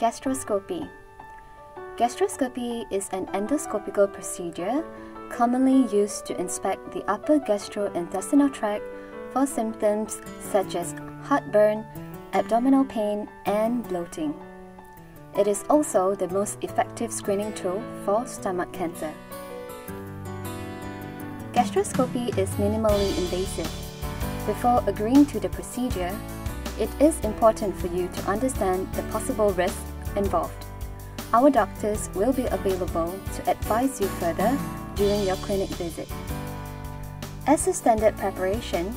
Gastroscopy Gastroscopy is an endoscopical procedure commonly used to inspect the upper gastrointestinal tract for symptoms such as heartburn, abdominal pain, and bloating. It is also the most effective screening tool for stomach cancer. Gastroscopy is minimally invasive. Before agreeing to the procedure, it is important for you to understand the possible risks involved. Our doctors will be available to advise you further during your clinic visit. As a standard preparation,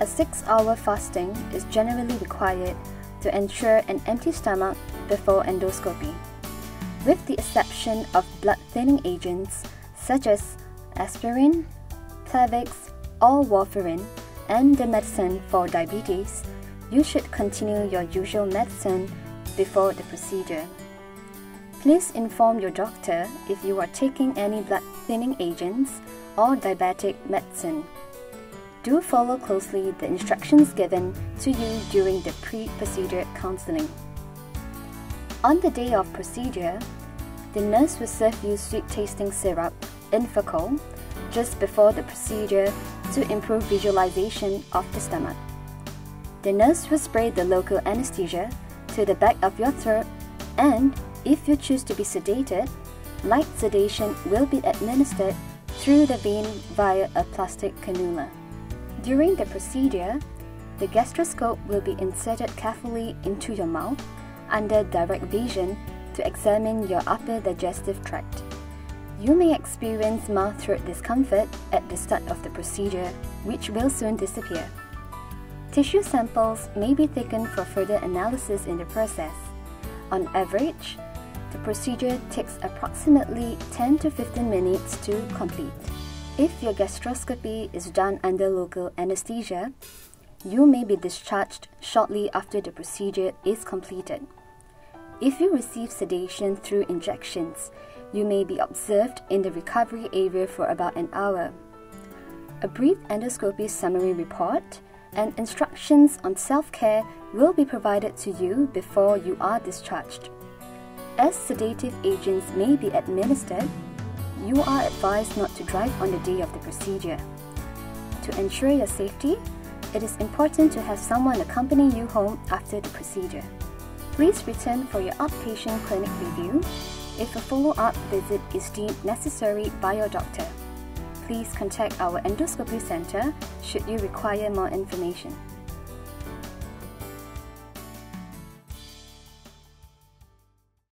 a 6-hour fasting is generally required to ensure an empty stomach before endoscopy, with the exception of blood-thinning agents such as aspirin, Plavix, or warfarin, and the medicine for diabetes, you should continue your usual medicine before the procedure. Please inform your doctor if you are taking any blood thinning agents or diabetic medicine. Do follow closely the instructions given to you during the pre-procedure counseling. On the day of procedure, the nurse will serve you sweet-tasting syrup, Infacol, just before the procedure to improve visualization of the stomach. The nurse will spray the local anesthesia to the back of your throat and, if you choose to be sedated, light sedation will be administered through the vein via a plastic cannula. During the procedure, the gastroscope will be inserted carefully into your mouth under direct vision to examine your upper digestive tract. You may experience mouth throat discomfort at the start of the procedure, which will soon disappear. Tissue samples may be taken for further analysis in the process. On average, the procedure takes approximately 10 to 15 minutes to complete. If your gastroscopy is done under local anesthesia, you may be discharged shortly after the procedure is completed. If you receive sedation through injections, you may be observed in the recovery area for about an hour. A brief endoscopy summary report and instructions on self care will be provided to you before you are discharged. As sedative agents may be administered, you are advised not to drive on the day of the procedure. To ensure your safety, it is important to have someone accompany you home after the procedure. Please return for your outpatient clinic review if a follow-up visit is deemed necessary by your doctor. Please contact our endoscopy center should you require more information.